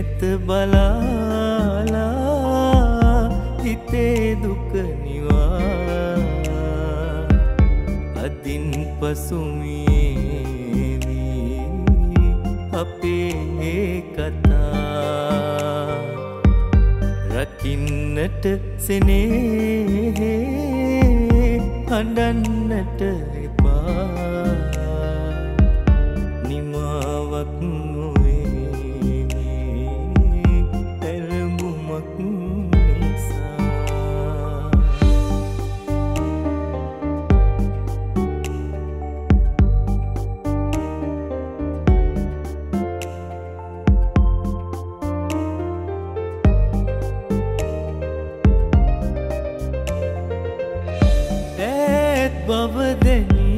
නෙතින් නෙත බලාලා හිතේ දුකනිවා අදින් පසුමේවී අපේ කතා රකින්නට සෙනේ හඬන්නට එපා. නිමාවක් බවදැනීලා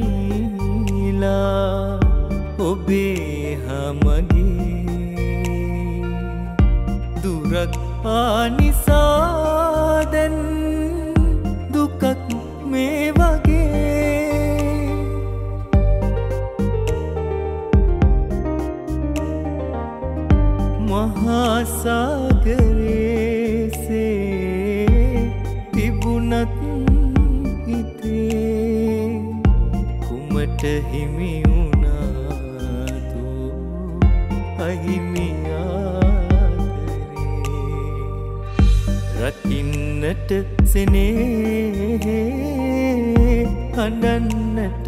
ඔබේ හමගේ. දුරක් ආනිසාදැන් දුකක් මේ වගේ. මහාසාගරේසේ තිබුණත් හිතේ කුමට හිමිවුණාතු අහිමියාදරේ. රකින්නට සෙනේ හඬන්නට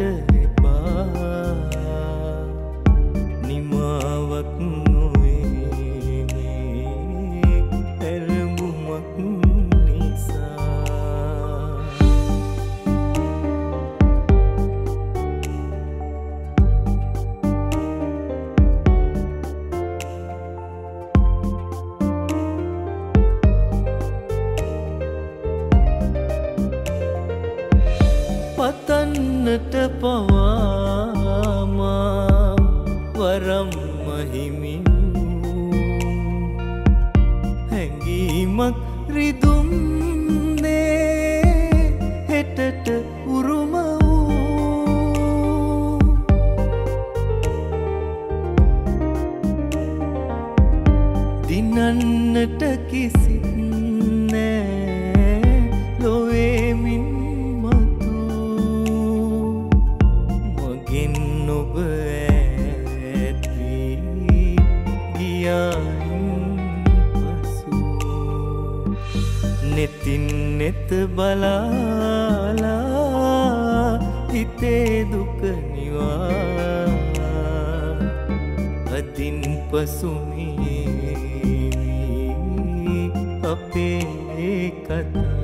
පතන්නට පවාමා වරම් මහිමි හැඟීමක් රිදුම්නේ හෙටට උරුම වූ. දිනන්නට කිසිත් මගෙන් ඔබ ඇත්වී ගියායින් පසු නෙතින් නෙත බලාලා හිතේ දුකනිවා අදින් පසුමේවී අපේ කතා.